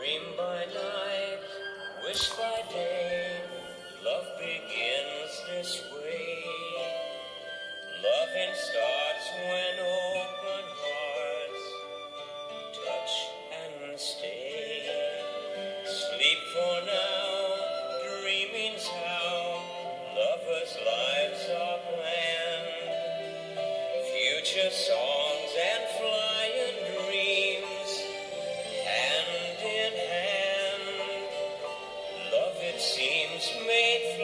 by night, wish by day. Love begins this way. Loving starts when open hearts touch and stay. Sleep for now, dreaming's how lovers' lives are planned. Future songs. seems made